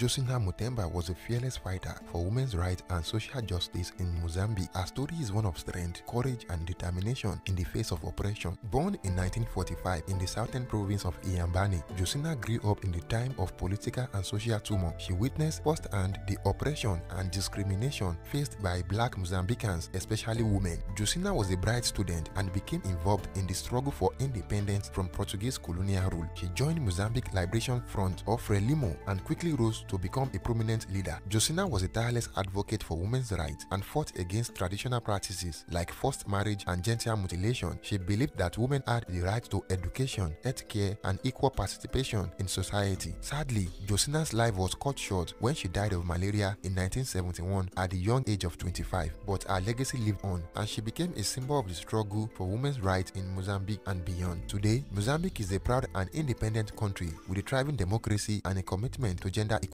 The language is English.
Josina Mutemba was a fearless fighter for women's rights and social justice in Mozambique. Her story is one of strength, courage, and determination in the face of oppression. Born in 1945 in the southern province of Inhambane, Josina grew up in the time of political and social turmoil. She witnessed firsthand the oppression and discrimination faced by black Mozambicans, especially women. Josina was a bright student and became involved in the struggle for independence from Portuguese colonial rule. She joined Mozambique Liberation Front of Frelimo and quickly rose to become a prominent leader. Josina was a tireless advocate for women's rights and fought against traditional practices like forced marriage and genital mutilation. She believed that women had the right to education, healthcare, and equal participation in society. Sadly, Josina's life was cut short when she died of malaria in 1971 at the young age of 25. But her legacy lived on and she became a symbol of the struggle for women's rights in Mozambique and beyond. Today, Mozambique is a proud and independent country with a thriving democracy and a commitment to gender equality.